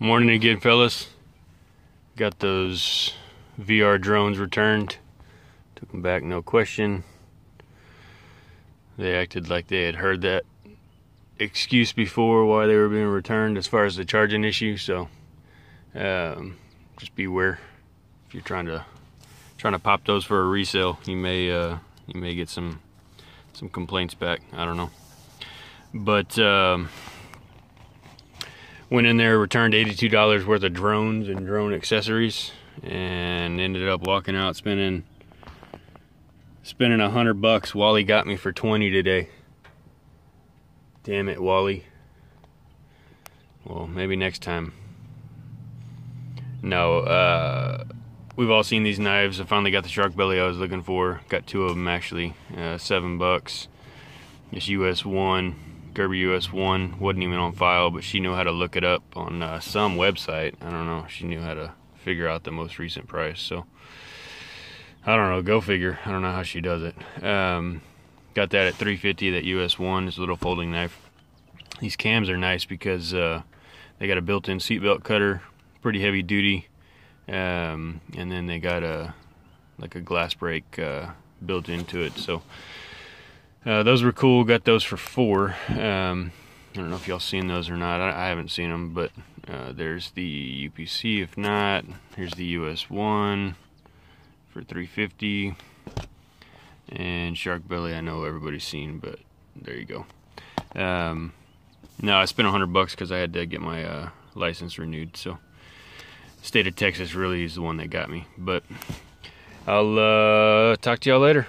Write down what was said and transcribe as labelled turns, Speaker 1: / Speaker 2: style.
Speaker 1: Morning again, fellas. Got those VR drones returned. Took them back, no question. They acted like they had heard that excuse before why they were being returned as far as the charging issue. So um, just beware if you're trying to trying to pop those for a resale. You may uh, you may get some some complaints back. I don't know, but. Um, went in there, returned $82 worth of drones and drone accessories, and ended up walking out spending spending a hundred bucks. Wally got me for 20 today. Damn it, Wally. Well, maybe next time. No, uh, we've all seen these knives. I finally got the shark belly I was looking for. Got two of them actually. Uh, seven bucks. This US one Gerber US 1 wasn't even on file, but she knew how to look it up on uh, some website. I don't know. She knew how to figure out the most recent price. So I don't know. Go figure. I don't know how she does it. Um, got that at 350. That US 1 is a little folding knife. These cams are nice because uh, they got a built-in seatbelt cutter, pretty heavy duty, um, and then they got a like a glass break uh, built into it. So uh, those were cool. Got those for four. Um, I don't know if y'all seen those or not. I, I haven't seen them, but uh, there's the UPC. If not, here's the US one for 350. And Shark Belly, I know everybody's seen, but there you go. Um, no, I spent 100 bucks because I had to get my uh, license renewed. So, state of Texas really is the one that got me. But I'll uh, talk to y'all later.